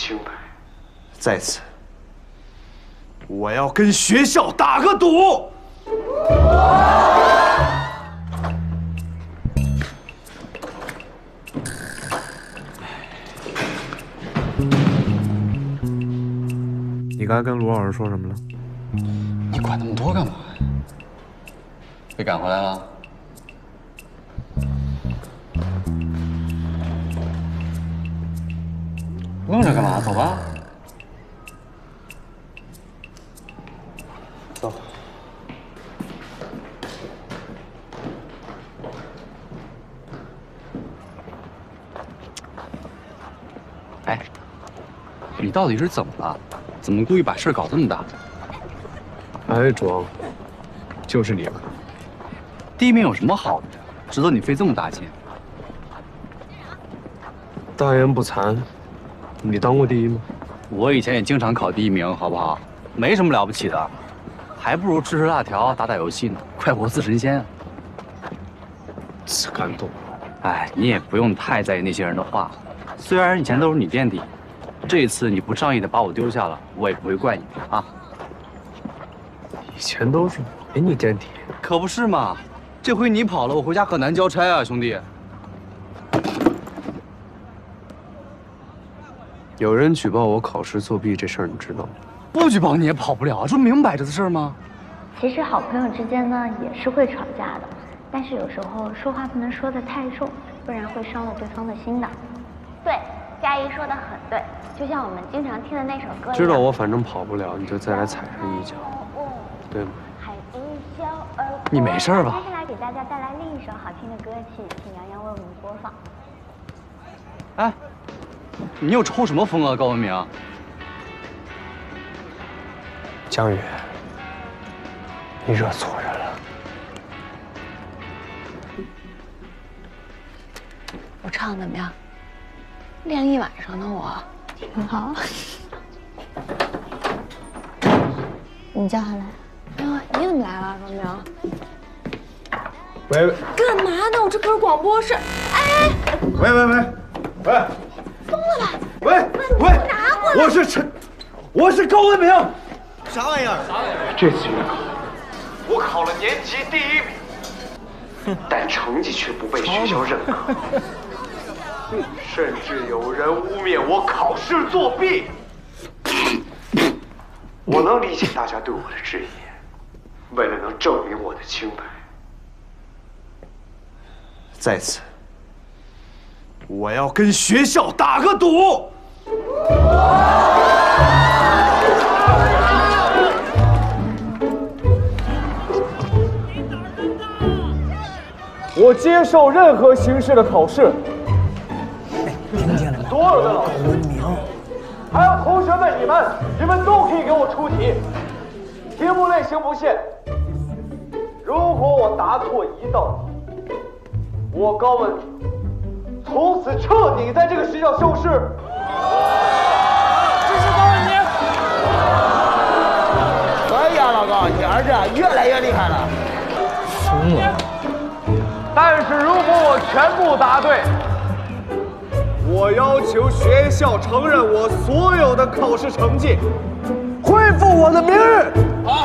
清白。在此，我要跟学校打个赌。你刚才跟卢老师说什么了？你管那么多干嘛呀？被赶回来了？干嘛？走吧。走。哎，你到底是怎么了？怎么故意把事搞这么大？爱装，就是你了。第一名有什么好的？值得你费这么大劲？大言不惭，你当过第一吗？我以前也经常考第一名，好不好？没什么了不起的，还不如吃吃辣条、打打游戏呢。快活似神仙啊！此感动。哎，你也不用太在意那些人的话。虽然以前都是你垫底，这次你不仗义的把我丢下了，我也不会怪你啊。以前都是我给你垫底，可不是嘛。这回你跑了，我回家可难交差啊，兄弟。有人举报我考试作弊这事儿，你知道吗？不举报你也跑不了啊，这明摆着的事儿吗？其实好朋友之间呢也是会吵架的，但是有时候说话不能说的太重，不然会伤了对方的心的。对，佳怡说的很对，就像我们经常听的那首歌。知道我反正跑不了，你就再来踩上一脚，对吗？你没事吧？接下来给大家带来另一首好听的歌曲，请杨洋为我们播放。哎，你又抽什么风啊，高文明？江宇，你惹错人了。我唱怎么样？练一晚上呢，我挺好。你叫他来。哎呦，你怎么来了，高明？喂喂。干嘛呢？我这可是广播室。哎。喂喂喂，喂。喂喂。我是陈，我是高文明。啥玩意儿？啥玩意儿？这次月考，我考了年级第一名，但成绩却不被学校认可，甚至有人污蔑我考试作弊。我能理解大家对我的质疑，为了能证明我的清白，在此，我要跟学校打个赌。我接受任何形式的考试。听见了吗？所有的老师，文明，还有同学们，你们，你们都可以给我出题，题目类型不限。如果我答错一道题，我高文从此彻底在这个学校消失。啊，你儿子越来越厉害了。疯了。但是如果我全部答对，我要求学校承认我所有的考试成绩，恢复我的名誉。好。